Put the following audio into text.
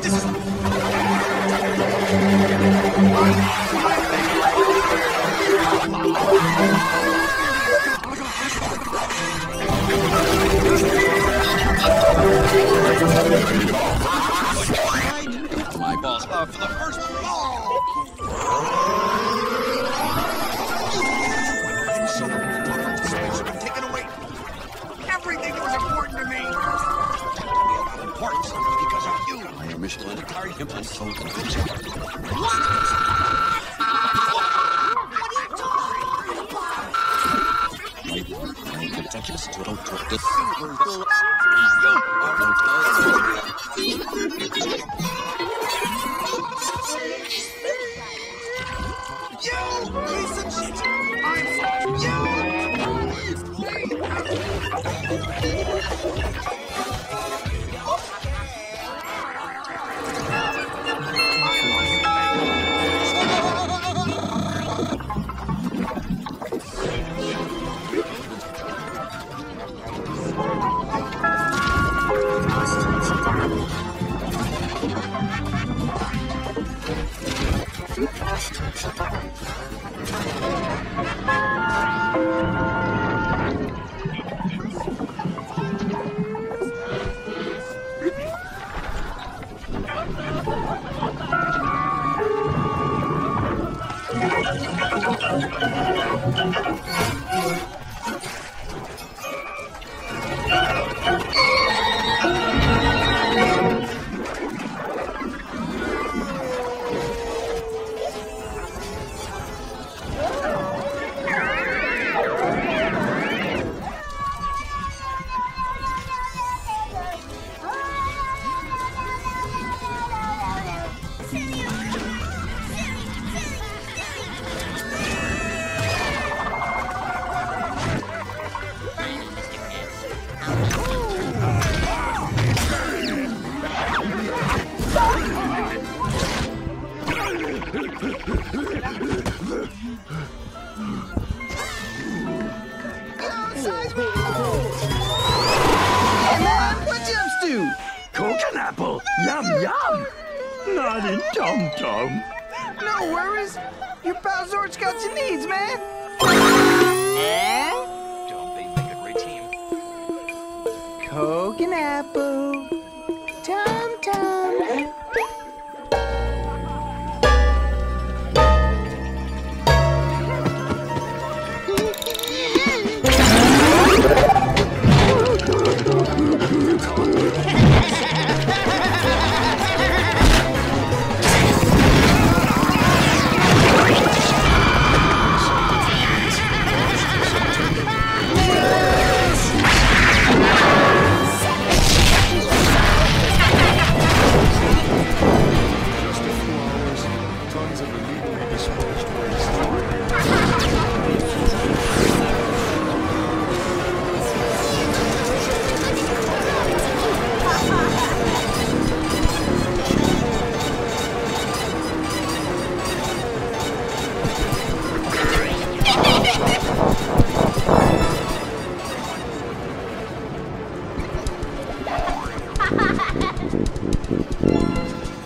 This is not Michelin Aquarium and so convinced. Ridiculous to don't talk this. You Apple. Yum, yum. Not in Tom Tom. No worries. Your pal Zorch got your needs, man. Don't they make a great team? Coconut apple. 哈哈哈哈哈哈！